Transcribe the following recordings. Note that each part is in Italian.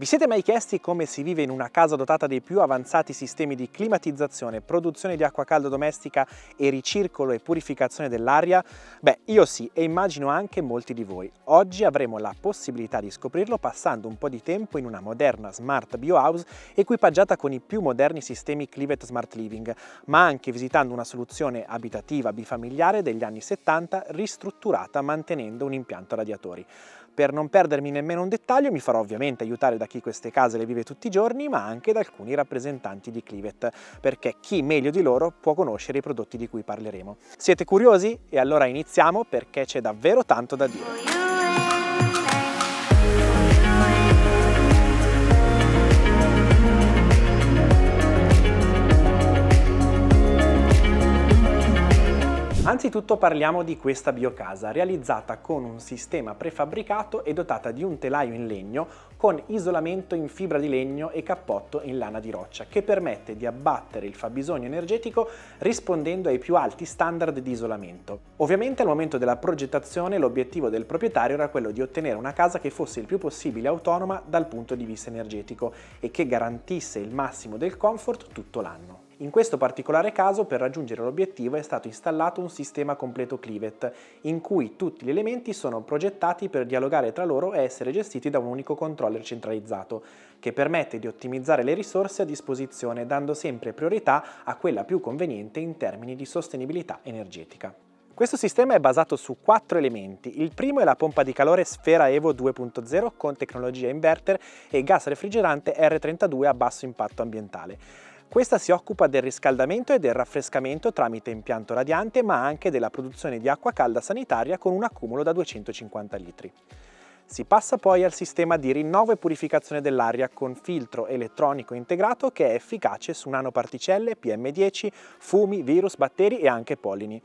Vi siete mai chiesti come si vive in una casa dotata dei più avanzati sistemi di climatizzazione, produzione di acqua calda domestica e ricircolo e purificazione dell'aria? Beh, io sì e immagino anche molti di voi. Oggi avremo la possibilità di scoprirlo passando un po' di tempo in una moderna smart biohouse equipaggiata con i più moderni sistemi Clivet Smart Living, ma anche visitando una soluzione abitativa bifamiliare degli anni 70 ristrutturata mantenendo un impianto radiatori. Per non perdermi nemmeno un dettaglio mi farò ovviamente aiutare da chi queste case le vive tutti i giorni, ma anche da alcuni rappresentanti di Clivet, perché chi meglio di loro può conoscere i prodotti di cui parleremo. Siete curiosi? E allora iniziamo perché c'è davvero tanto da dire. Anzitutto parliamo di questa biocasa, realizzata con un sistema prefabbricato e dotata di un telaio in legno con isolamento in fibra di legno e cappotto in lana di roccia, che permette di abbattere il fabbisogno energetico rispondendo ai più alti standard di isolamento. Ovviamente al momento della progettazione l'obiettivo del proprietario era quello di ottenere una casa che fosse il più possibile autonoma dal punto di vista energetico e che garantisse il massimo del comfort tutto l'anno. In questo particolare caso, per raggiungere l'obiettivo, è stato installato un sistema completo Clivet, in cui tutti gli elementi sono progettati per dialogare tra loro e essere gestiti da un unico controller centralizzato, che permette di ottimizzare le risorse a disposizione, dando sempre priorità a quella più conveniente in termini di sostenibilità energetica. Questo sistema è basato su quattro elementi. Il primo è la pompa di calore Sfera Evo 2.0 con tecnologia inverter e gas refrigerante R32 a basso impatto ambientale. Questa si occupa del riscaldamento e del raffrescamento tramite impianto radiante, ma anche della produzione di acqua calda sanitaria con un accumulo da 250 litri. Si passa poi al sistema di rinnovo e purificazione dell'aria con filtro elettronico integrato che è efficace su nanoparticelle, PM10, fumi, virus, batteri e anche pollini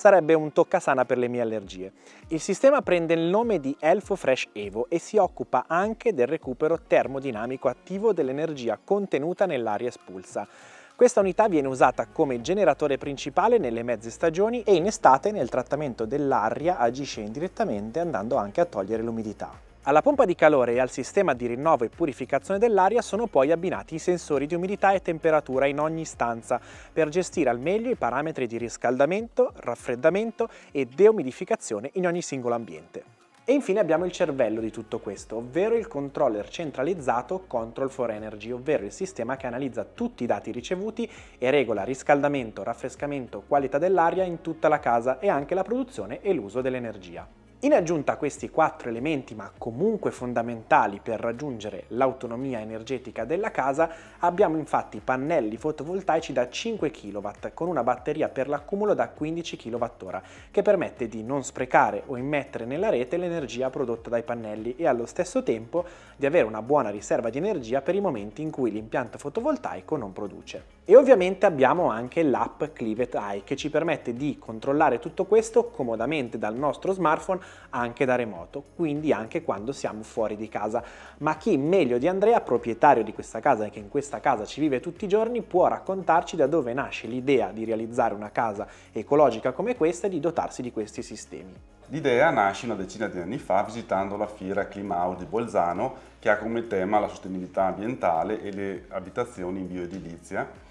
sarebbe un toccasana per le mie allergie. Il sistema prende il nome di Elfo Fresh Evo e si occupa anche del recupero termodinamico attivo dell'energia contenuta nell'aria espulsa. Questa unità viene usata come generatore principale nelle mezze stagioni e in estate nel trattamento dell'aria agisce indirettamente andando anche a togliere l'umidità. Alla pompa di calore e al sistema di rinnovo e purificazione dell'aria sono poi abbinati i sensori di umidità e temperatura in ogni stanza per gestire al meglio i parametri di riscaldamento, raffreddamento e deumidificazione in ogni singolo ambiente. E infine abbiamo il cervello di tutto questo, ovvero il controller centralizzato Control for Energy, ovvero il sistema che analizza tutti i dati ricevuti e regola riscaldamento, raffrescamento, qualità dell'aria in tutta la casa e anche la produzione e l'uso dell'energia. In aggiunta a questi quattro elementi, ma comunque fondamentali per raggiungere l'autonomia energetica della casa, abbiamo infatti pannelli fotovoltaici da 5 kW con una batteria per l'accumulo da 15 kWh, che permette di non sprecare o immettere nella rete l'energia prodotta dai pannelli e allo stesso tempo di avere una buona riserva di energia per i momenti in cui l'impianto fotovoltaico non produce. E ovviamente abbiamo anche l'app Clivet Eye che ci permette di controllare tutto questo comodamente dal nostro smartphone anche da remoto, quindi anche quando siamo fuori di casa. Ma chi meglio di Andrea, proprietario di questa casa e che in questa casa ci vive tutti i giorni, può raccontarci da dove nasce l'idea di realizzare una casa ecologica come questa e di dotarsi di questi sistemi. L'idea nasce una decina di anni fa visitando la fiera Climahouse di Bolzano che ha come tema la sostenibilità ambientale e le abitazioni in bioedilizia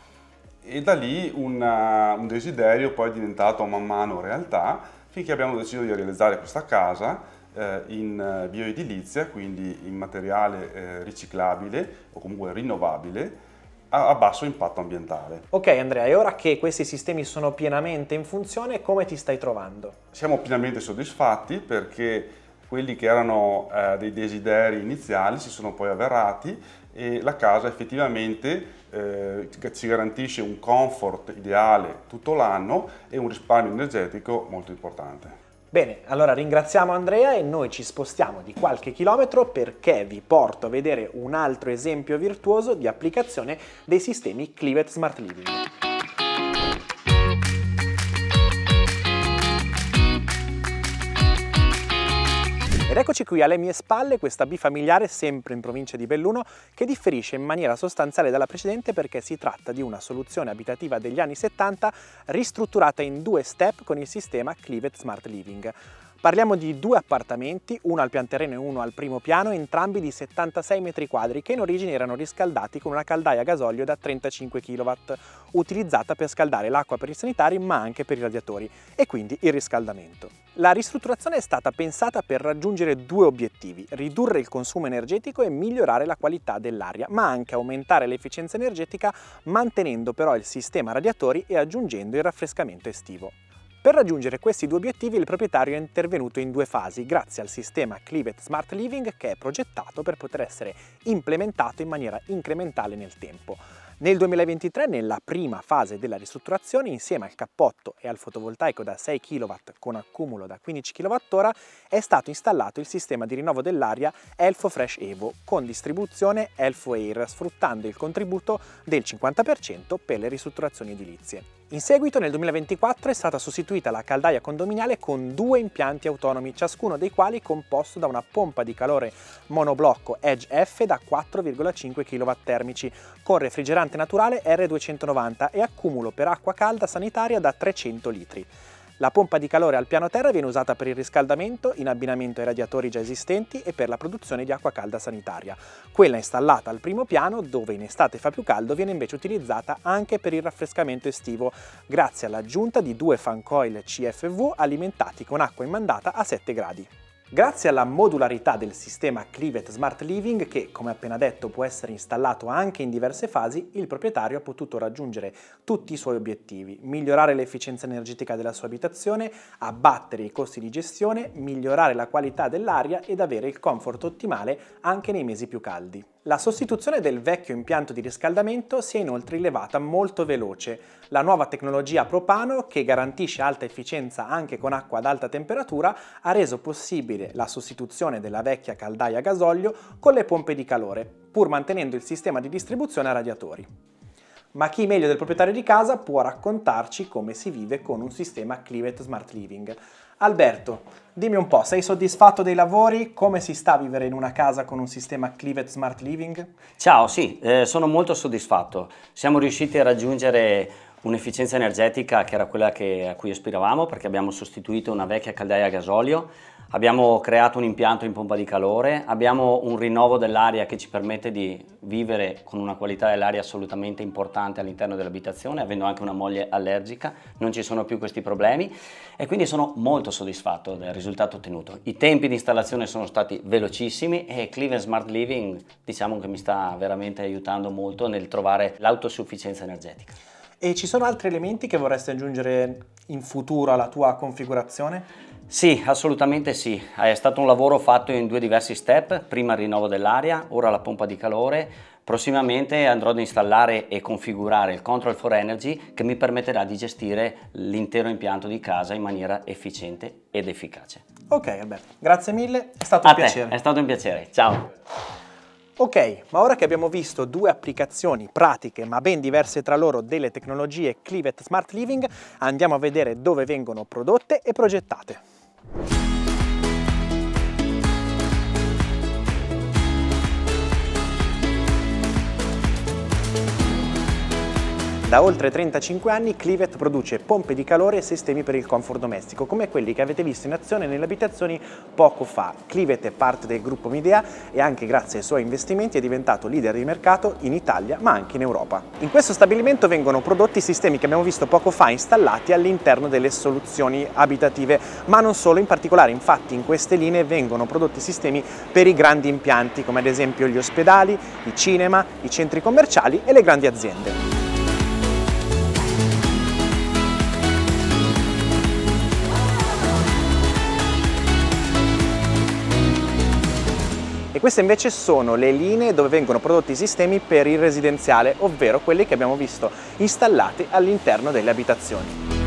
e da lì una, un desiderio poi è diventato man mano realtà finché abbiamo deciso di realizzare questa casa eh, in eh, bioedilizia, quindi in materiale eh, riciclabile o comunque rinnovabile a, a basso impatto ambientale. Ok Andrea, e ora che questi sistemi sono pienamente in funzione, come ti stai trovando? Siamo pienamente soddisfatti perché quelli che erano eh, dei desideri iniziali si sono poi avverati e la casa effettivamente eh, ci garantisce un comfort ideale tutto l'anno e un risparmio energetico molto importante. Bene, allora ringraziamo Andrea e noi ci spostiamo di qualche chilometro perché vi porto a vedere un altro esempio virtuoso di applicazione dei sistemi Clivet Smart Living. Ed eccoci qui alle mie spalle questa bifamiliare sempre in provincia di Belluno che differisce in maniera sostanziale dalla precedente perché si tratta di una soluzione abitativa degli anni 70 ristrutturata in due step con il sistema Clivet Smart Living. Parliamo di due appartamenti, uno al pian terreno e uno al primo piano, entrambi di 76 metri quadri che in origine erano riscaldati con una caldaia a gasolio da 35 kW, utilizzata per scaldare l'acqua per i sanitari ma anche per i radiatori e quindi il riscaldamento. La ristrutturazione è stata pensata per raggiungere due obiettivi, ridurre il consumo energetico e migliorare la qualità dell'aria, ma anche aumentare l'efficienza energetica mantenendo però il sistema radiatori e aggiungendo il raffrescamento estivo. Per raggiungere questi due obiettivi il proprietario è intervenuto in due fasi grazie al sistema Clivet Smart Living che è progettato per poter essere implementato in maniera incrementale nel tempo. Nel 2023, nella prima fase della ristrutturazione, insieme al cappotto e al fotovoltaico da 6 kW con accumulo da 15 kWh, è stato installato il sistema di rinnovo dell'aria Elfo Fresh Evo con distribuzione Elfo Air, sfruttando il contributo del 50% per le ristrutturazioni edilizie. In seguito nel 2024 è stata sostituita la caldaia condominiale con due impianti autonomi, ciascuno dei quali composto da una pompa di calore monoblocco Edge F da 4,5 kW termici, con refrigerante naturale R290 e accumulo per acqua calda sanitaria da 300 litri. La pompa di calore al piano terra viene usata per il riscaldamento in abbinamento ai radiatori già esistenti e per la produzione di acqua calda sanitaria. Quella installata al primo piano, dove in estate fa più caldo, viene invece utilizzata anche per il raffrescamento estivo, grazie all'aggiunta di due fan coil CFV alimentati con acqua immandata a 7 gradi. Grazie alla modularità del sistema Clivet Smart Living, che come appena detto può essere installato anche in diverse fasi, il proprietario ha potuto raggiungere tutti i suoi obiettivi, migliorare l'efficienza energetica della sua abitazione, abbattere i costi di gestione, migliorare la qualità dell'aria ed avere il comfort ottimale anche nei mesi più caldi. La sostituzione del vecchio impianto di riscaldamento si è inoltre rilevata molto veloce. La nuova tecnologia propano, che garantisce alta efficienza anche con acqua ad alta temperatura, ha reso possibile la sostituzione della vecchia caldaia a gasolio con le pompe di calore, pur mantenendo il sistema di distribuzione a radiatori. Ma chi meglio del proprietario di casa può raccontarci come si vive con un sistema Clivet Smart Living. Alberto, dimmi un po', sei soddisfatto dei lavori? Come si sta a vivere in una casa con un sistema Clivet Smart Living? Ciao, sì, eh, sono molto soddisfatto. Siamo riusciti a raggiungere un'efficienza energetica che era quella che, a cui aspiravamo perché abbiamo sostituito una vecchia caldaia a gasolio, abbiamo creato un impianto in pompa di calore, abbiamo un rinnovo dell'aria che ci permette di vivere con una qualità dell'aria assolutamente importante all'interno dell'abitazione, avendo anche una moglie allergica, non ci sono più questi problemi e quindi sono molto soddisfatto del risultato ottenuto. I tempi di installazione sono stati velocissimi e Cleveland Smart Living diciamo che mi sta veramente aiutando molto nel trovare l'autosufficienza energetica. E ci sono altri elementi che vorresti aggiungere in futuro alla tua configurazione? Sì, assolutamente sì. È stato un lavoro fatto in due diversi step, prima il rinnovo dell'aria, ora la pompa di calore. Prossimamente andrò ad installare e configurare il Control for Energy che mi permetterà di gestire l'intero impianto di casa in maniera efficiente ed efficace. Ok Alberto, grazie mille, è stato A un te, piacere. È stato un piacere, ciao. Ok, ma ora che abbiamo visto due applicazioni pratiche ma ben diverse tra loro delle tecnologie Clivet Smart Living, andiamo a vedere dove vengono prodotte e progettate. Da oltre 35 anni Clivet produce pompe di calore e sistemi per il comfort domestico, come quelli che avete visto in azione nelle abitazioni poco fa. Clivet è parte del gruppo Midea e anche grazie ai suoi investimenti è diventato leader di mercato in Italia ma anche in Europa. In questo stabilimento vengono prodotti sistemi che abbiamo visto poco fa installati all'interno delle soluzioni abitative, ma non solo, in particolare infatti in queste linee vengono prodotti sistemi per i grandi impianti come ad esempio gli ospedali, i cinema, i centri commerciali e le grandi aziende. E queste invece sono le linee dove vengono prodotti i sistemi per il residenziale, ovvero quelli che abbiamo visto installati all'interno delle abitazioni.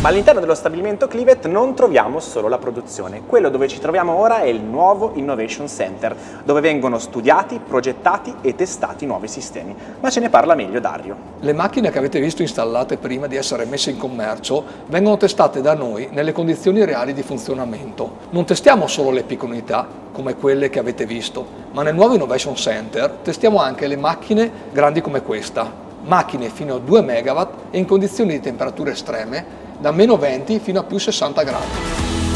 Ma all'interno dello stabilimento Clivet non troviamo solo la produzione. Quello dove ci troviamo ora è il nuovo Innovation Center, dove vengono studiati, progettati e testati nuovi sistemi. Ma ce ne parla meglio Dario. Le macchine che avete visto installate prima di essere messe in commercio vengono testate da noi nelle condizioni reali di funzionamento. Non testiamo solo le piccole unità, come quelle che avete visto, ma nel nuovo Innovation Center testiamo anche le macchine grandi come questa, macchine fino a 2 MW e in condizioni di temperature estreme da meno 20 fino a più 60 gradi.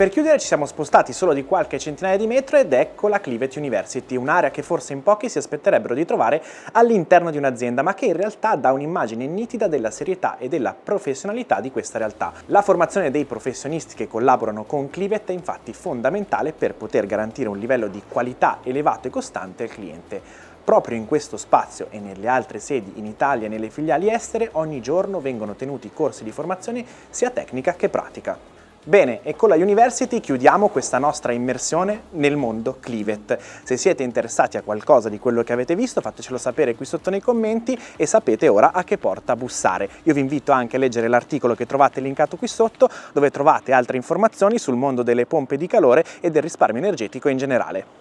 Per chiudere ci siamo spostati solo di qualche centinaia di metri ed ecco la Clivet University, un'area che forse in pochi si aspetterebbero di trovare all'interno di un'azienda, ma che in realtà dà un'immagine nitida della serietà e della professionalità di questa realtà. La formazione dei professionisti che collaborano con Clivet è infatti fondamentale per poter garantire un livello di qualità elevato e costante al cliente. Proprio in questo spazio e nelle altre sedi in Italia e nelle filiali estere ogni giorno vengono tenuti corsi di formazione sia tecnica che pratica. Bene, e con la University chiudiamo questa nostra immersione nel mondo Clivet. Se siete interessati a qualcosa di quello che avete visto fatecelo sapere qui sotto nei commenti e sapete ora a che porta bussare. Io vi invito anche a leggere l'articolo che trovate linkato qui sotto dove trovate altre informazioni sul mondo delle pompe di calore e del risparmio energetico in generale.